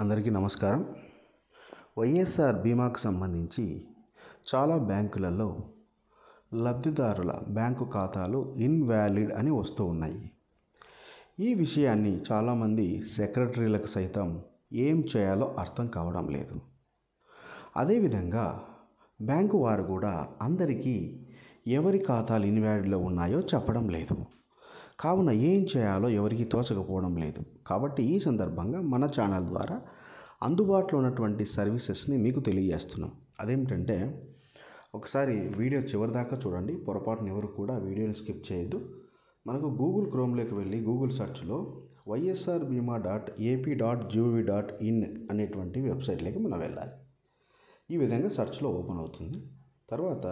అందరికీ నమస్కారం. వైఎస్ఆర్ బీమాకు సంబంధించి చాలా బ్యాంకులలో లబ్ధిదారుల బ్యాంకు ఖాతాలు ఇన్వాలిడ్ అని వస్తూ ఉన్నాయి. ఈ విషయాన్ని చాలామంది సెక్రటరీలకు సైతం ఏం చేయాలో అర్థం కావడం లేదు. అదేవిధంగా బ్యాంకు వారు కూడా అందరికీ ఎవరి ఖాతాలు ఇన్వాలిడ్లో ఉన్నాయో చెప్పడం లేదు. కావున ఏం చేయాలో ఎవరికి తోచకపోవడం లేదు. కాబట్టి ఈ సందర్భంగా మన ఛానల్ ద్వారా అందుబాటులో ఉన్నటువంటి సర్వీసెస్ని మీకు తెలియజేస్తున్నాం. అదేమిటంటే ఒకసారి వీడియో చివరి దాకా చూడండి. పొరపాటున ఎవరు కూడా వీడియోని స్కిప్ చేయొద్దు. మనకు గూగుల్ క్రోమ్లోకి వెళ్ళి Google సెర్చ్లో YSR Bima dot AP dot gov dot in అనేటువంటి వెబ్సైట్లోకి మనం వెళ్ళాలి. ఈ విధంగా సెర్చ్లో ఓపెన్ అవుతుంది. తర్వాత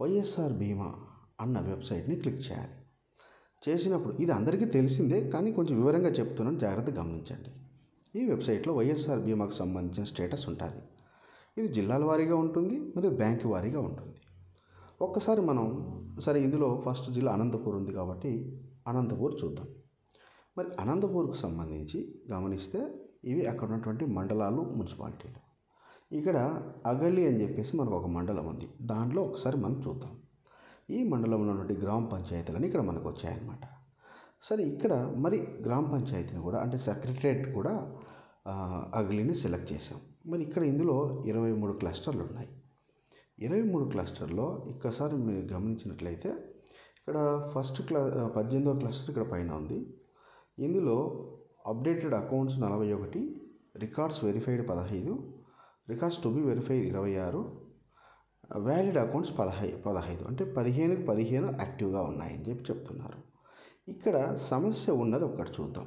వైఎస్ఆర్ బీమా అన్న వెబ్సైట్ని క్లిక్ చేయాలి. చేసినప్పుడు ఇది అందరికీ తెలిసిందే కానీ కొంచెం వివరంగా చెప్తున్నాను. జాగ్రత్త గమనించండి. ఈ వెబ్సైట్లో వైఎస్ఆర్ బీమాకు సంబంధించిన స్టేటస్ ఉంటుంది. ఇది జిల్లాల వారీగా ఉంటుంది మరియు బ్యాంకు వారీగా ఉంటుంది. ఒక్కసారి మనం సరే ఇందులో ఫస్ట్ జిల్లా అనంతపూర్ ఉంది కాబట్టి అనంతపూర్ చూద్దాం. మరి అనంతపూర్కు సంబంధించి గమనిస్తే ఇవి అక్కడ ఉన్నటువంటి మండలాలు మున్సిపాలిటీలు. ఇక్కడ అగలి అని చెప్పేసి మనకు ఒక మండలం ఉంది. దాంట్లో ఒకసారి మనం చూద్దాం. ఈ మండలంలో నుండి గ్రామ పంచాయతీలని ఇక్కడ మనకు వచ్చాయన్నమాట. సరే ఇక్కడ మరి గ్రామ పంచాయతీని కూడా అంటే సెక్రటరేట్ కూడా అగ్లిని సెలెక్ట్ చేసాం మరి ఇక్కడ ఇందులో ఇరవై మూడు క్లస్టర్లు ఉన్నాయి. ఇరవై మూడు క్లస్టర్లో ఇక్కడసారి మీరు గమనించినట్లయితే ఇక్కడ ఫస్ట్ క్లా పద్దెనిమిదో క్లస్టర్ ఇక్కడ పైన ఉంది. ఇందులో అప్డేటెడ్ అకౌంట్స్ నలభై ఒకటి రికార్డ్స్ వెరిఫైడ్ పదహైదు రికార్డ్స్ టు బి వెరిఫైడ్ ఇరవై ఆరు వ్యాలిడ్ అకౌంట్స్ పదహై పదహైదు అంటే పదిహేనుకి పదిహేను యాక్టివ్గా ఉన్నాయని చెప్పి చెప్తున్నారు. ఇక్కడ సమస్య ఉన్నది ఒకటి చూద్దాం.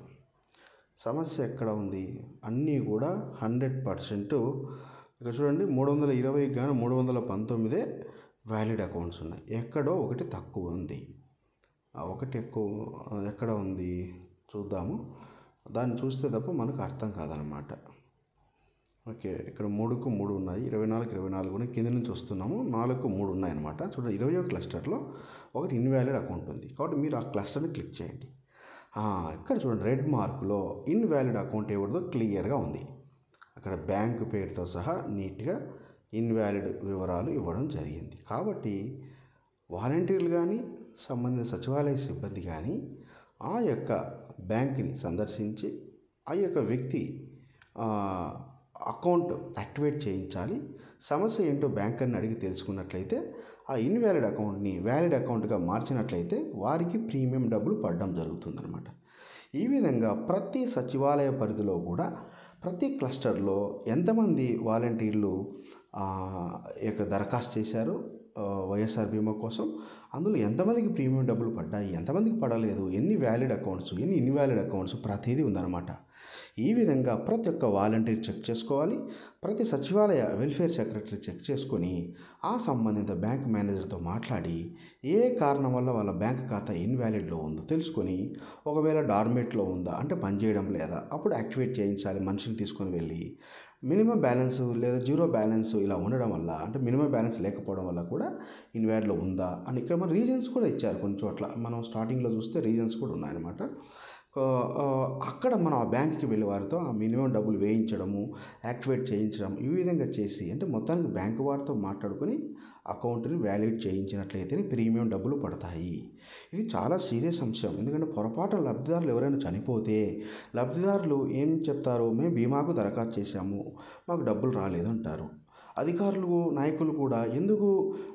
సమస్య ఎక్కడ ఉంది? అన్నీ కూడా హండ్రెడ్ పర్సెంట్ ఇక్కడ చూడండి మూడు వందల ఇరవై కానీ మూడు వందల పంతొమ్మిదే వ్యాలిడ్ అకౌంట్స్ ఉన్నాయి. ఎక్కడో ఒకటి తక్కువ ఉంది. ఒకటి ఎక్కువ ఎక్కడ ఉంది? చూద్దాము. దాన్ని చూస్తే తప్ప మనకు అర్థం కాదనమాట. ఓకే ఇక్కడ మూడుకు మూడు ఉన్నాయి. ఇరవై నాలుగు ఇరవై నాలుగు కింద నుంచి వస్తున్నాము. నాలుగుకు మూడు ఉన్నాయి అనమాట చూడండి ఇరవై క్లస్టర్లో ఒకటి ఇన్వాలిడ్ అకౌంట్ ఉంది. కాబట్టి మీరు ఆ క్లస్టర్ని క్లిక్ చేయండి. ఇక్కడ చూడండి రెడ్ మార్కులో ఇన్వాలిడ్ అకౌంట్ ఎవరిదో క్లియర్గా ఉంది. అక్కడ బ్యాంకు పేరుతో సహా నీట్గా ఇన్వాలిడ్ వివరాలు ఇవ్వడం జరిగింది. కాబట్టి వాలంటీర్లు కానీ సంబంధిత సచివాలయ సిబ్బంది కానీ ఆ యొక్క బ్యాంక్ని సందర్శించి ఆ యొక్క వ్యక్తి అకౌంట్ యాక్టివేట్ చేయించాలి. సమస్య ఏంటో బ్యాంకర్ని అడిగి తెలుసుకున్నట్లయితే ఆ ఇన్వాలిడ్ అకౌంట్ని వ్యాలిడ్ అకౌంట్గా మార్చినట్లయితే వారికి ప్రీమియం డబ్బులు పడడం జరుగుతుందన్నమాట. ఈ విధంగా ప్రతి సచివాలయ పరిధిలో కూడా ప్రతి క్లస్టర్లో ఎంతమంది వాలంటీర్లు ఈ యొక్క దరఖాస్తు చేశారు? వైఎస్ఆర్ బీమా కోసం అందులో ఎంతమందికి ప్రీమియం డబ్బులు పడ్డాయి ఎంతమందికి పడలేదు ఎన్ని వ్యాలిడ్ అకౌంట్స్ ఎన్ని ఇన్వాలిడ్ అకౌంట్స్ ప్రతిదీ ఉందన్నమాట. ఈ విధంగా ప్రతి ఒక్క వాలంటీర్ చెక్ చేసుకోవాలి ప్రతి సచివాలయ వెల్ఫేర్ సెక్రటరీ చెక్ చేసుకొని ఆ సంబంధిత బ్యాంక్ మేనేజర్తో మాట్లాడి ఏ కారణం వల్ల వాళ్ళ బ్యాంక్ ఖాతా ఇన్వాలిడ్లో ఉందో తెలుసుకొని ఒకవేళ డార్మేట్లో ఉందా అంటే పనిచేయడం లేదా అప్పుడు యాక్టివేట్ చేయించాలి మనిషిని తీసుకొని వెళ్ళి మినిమం బ్యాలెన్స్ లేదా జీరో బ్యాలెన్స్ ఇలా ఉండడం వల్ల అంటే మినిమం బ్యాలెన్స్ లేకపోవడం వల్ల కూడా ఇన్వాలిడ్లో ఉందా? అని ఇక్కడ మన రీజన్స్ కూడా ఇచ్చారు కొన్ని చోట్ల. మనం స్టార్టింగ్లో చూస్తే రీజన్స్ కూడా ఉన్నాయన్నమాట. అక్కడ మనం ఆ బ్యాంక్కి వెళ్ళే వారితో ఆ మినిమం డబ్బులు వేయించడము యాక్టివేట్ చేయించడం ఈ విధంగా చేసి అంటే మొత్తానికి బ్యాంకు వారితో మాట్లాడుకొని అకౌంట్ని వ్యాలిడ్ చేయించినట్లయితే ప్రీమియం డబ్బులు పడతాయి. ఇది చాలా సీరియస్ అంశం. ఎందుకంటే పొరపాటున లబ్ధిదారులు ఎవరైనా చనిపోతే లబ్ధిదారులు ఏం చెప్తారు? మేము బీమాకు దరఖాస్తు చేశాము మాకు డబ్బులు రాలేదు అంటారు. అధికారులు నాయకులు కూడా ఎందుకు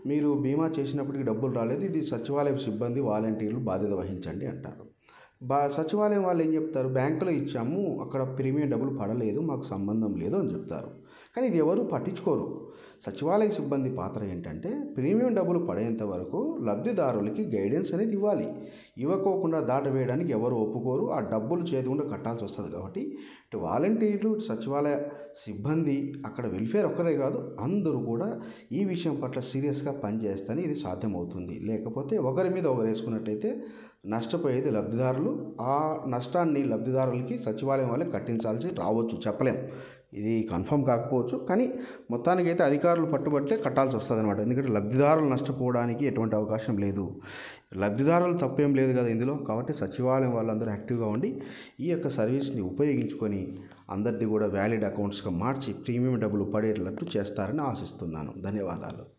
మీరు బీమా చేసినప్పటికీ డబ్బులు రాలేదు? ఇది సచివాలయ సిబ్బంది వాలంటీర్లు బాధ్యత వహించండి అంటారు. బా సచివాలయం వాళ్ళు ఏం చెప్తారు? బ్యాంకులో ఇచ్చాము అక్కడ ప్రీమియం డబ్బులు పడలేదు మాకు సంబంధం లేదు అని చెప్తారు. కానీ ఇది ఎవరు పట్టించుకోరు. సచివాలయ సిబ్బంది పాత్ర ఏంటంటే ప్రీమియం డబ్బులు పడేంత వరకు లబ్ధిదారులకి గైడెన్స్ అనేది ఇవ్వాలి. ఇవ్వకోకుండా దాటవేయడానికి ఎవరు ఒప్పుకోరు. ఆ డబ్బులు చేతికుండా కట్టాల్సి వస్తుంది కాబట్టి ఇటు వాలంటీర్లు ఇటు సచివాలయ సిబ్బంది అక్కడ వెల్ఫేర్ ఒక్కరే కాదు అందరూ కూడా ఈ విషయం పట్ల సీరియస్గా పనిచేస్తేనే ఇది సాధ్యమవుతుంది. లేకపోతే ఒకరి మీద ఒకరు వేసుకున్నట్టయితే నష్టపోయేది లబ్ధిదారులు. ఆ నష్టాన్ని లబ్ధిదారులకి సచివాలయం వాళ్ళే కట్టించాల్సి రావచ్చు చెప్పలేం. ఇది కన్ఫర్మ్ కాకపోవచ్చు కానీ మొత్తానికైతే అధికారులు పట్టుబడితే కట్టాల్సి వస్తుంది అనమాట ఎందుకంటే లబ్ధిదారులు నష్టపోవడానికి ఎటువంటి అవకాశం లేదు. లబ్ధిదారులు తప్పేం లేదు కదా ఇందులో. కాబట్టి సచివాలయం వాళ్ళందరూ యాక్టివ్గా ఉండి ఈ యొక్క సర్వీస్ని ఉపయోగించుకొని అందరిది కూడా వ్యాలిడ్ అకౌంట్స్గా మార్చి ప్రీమియం డబ్బులు పడేటట్లు చేస్తారని ఆశిస్తున్నాను. ధన్యవాదాలు.